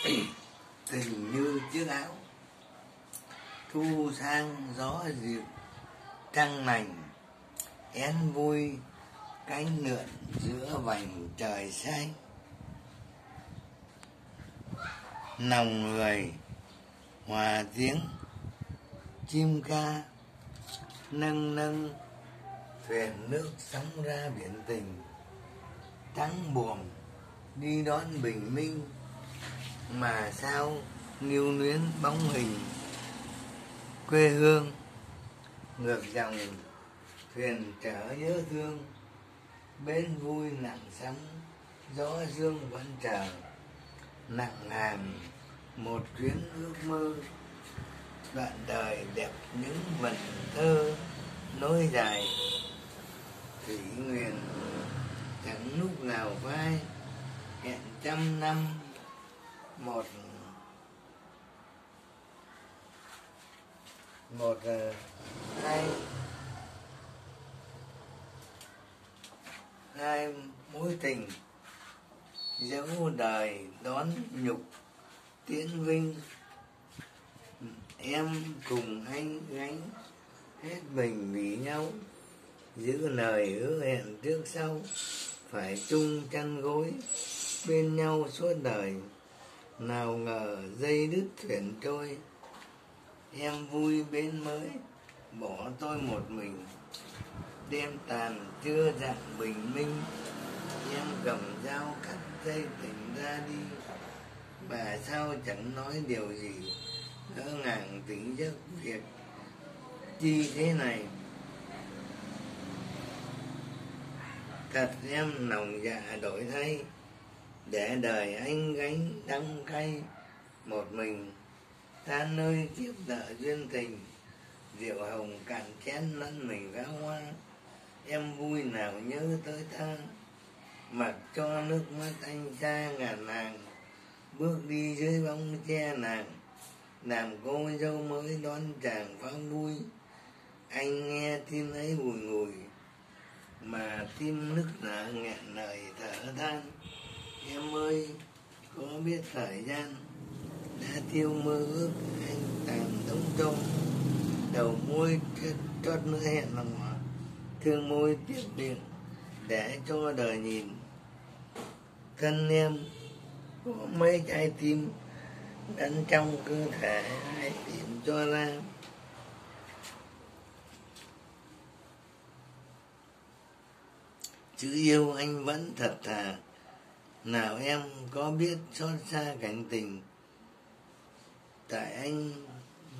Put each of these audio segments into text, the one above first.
tình như chiếc áo, thu sang gió dịu, trăng lành, én vui cánh lượn giữa vành trời xanh. Lòng người, hòa tiếng, chim ca, nâng nâng, thuyền nước sóng ra biển tình. Trắng buồm, đi đón bình minh mà sao nghiêu luyến bóng hình, quê hương, ngược dòng thuyền chở nhớ thương bên vui nặng sóng, gió dương vẫn chờ, nặng hàn một chuyến ước mơ, đoạn đời đẹp những vần thơ, nối dài thủy nguyện chẳng lúc nào phai, hẹn trăm năm một một ờ, hai hai mối tình dẫu đời đón nhục tiến vinh. Em cùng anh gánh hết mình vì nhau, giữ lời hứa hẹn trước sau, phải chung chăn gối bên nhau suốt đời nào ngờ dây đứt thuyền trôi em vui bên mới, bỏ tôi một mình. Đêm tàn chưa dạng bình minh, em cầm dao cắt dây tình ra đi. Bà sao chẳng nói điều gì, ngỡ ngàng tính giấc việc chi thế này? Thật em lòng dạ đổi thay để đời anh gánh đắng cay, một mình ta nơi kiếp nợ duyên tình. Rượu hồng cạn chén lẫn mình pháo hoa, em vui nào nhớ tới ta. Mặc cho nước mắt anh xa ngàn nàng, bước đi dưới bóng che nàng. Làm cô dâu mới đón chàng pháo vui, anh nghe tin ấy bùi ngùi. Mà tim nức nở nghẹn lời thở than em ơi có biết thời gian đã tiêu mơ ước anh tàn đống trông đầu môi chót, chót nữa hẹn lòng hòa thương môi tiếp điện để cho đời nhìn. Thân em có mấy trái tim đánh trong cơ thể hãy tìm cho ra chữ yêu anh vẫn thật thà nào em có biết xót xa cảnh tình tại anh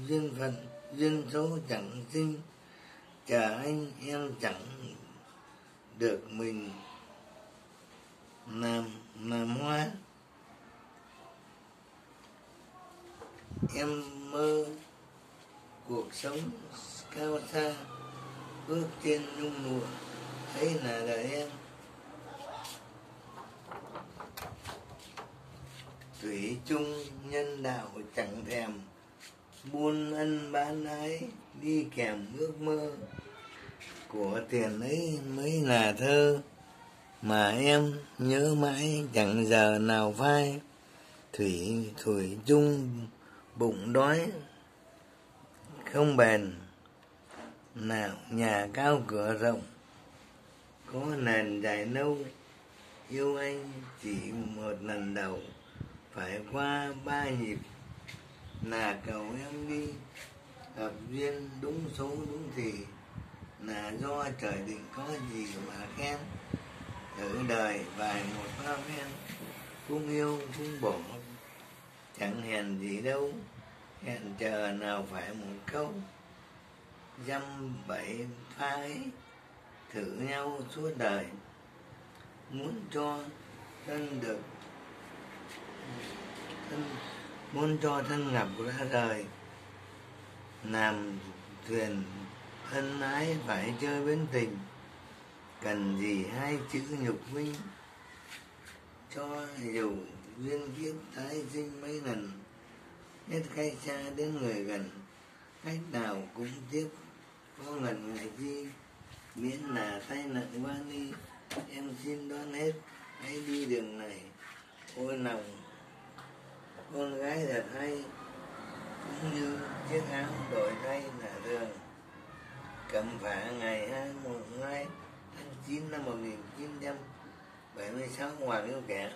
duyên phận, duyên số chẳng sinh chờ anh em chẳng được mình làm làm hoa. Em mơ cuộc sống cao xa bước trên nhung lụa ấy là đời em thủy chung nhân đạo chẳng thèm, buôn ân bán ái, đi kèm ước mơ. Của tiền ấy mới là thơ, mà em nhớ mãi chẳng giờ nào phai. Thủy thủy chung bụng đói, không bền. Nào, nhà cao cửa rộng, có nền dài nâu. Yêu anh chỉ một lần đầu phải qua ba nhịp. Là cầu em đi. Hợp duyên đúng số đúng thì. Là do trời định có gì mà khen. Thử đời vài một pha phen. Cũng yêu, cũng bỏ. Chẳng hèn gì đâu. Hẹn chờ nào phải một câu. Dăm bảy phái thử nhau suốt đời. Muốn cho thân được thân muốn cho thân ngập ra đời, làm thuyền thân ái phải chơi bên tình, cần gì hai chữ nhục minh? Cho dù duyên kiếp tái sinh mấy lần, hết cách xa đến người gần, cách nào cũng tiếp có lần ngại chi, miễn là tay nặng qua đi, em xin đoán hết. Hãy đi đường này, ôi lòng con gái thật hay cũng như chiếc áo đổi thay là thường. Cầm phả ngày 22 tháng 9 năm 1976 ngoài yêu kẹt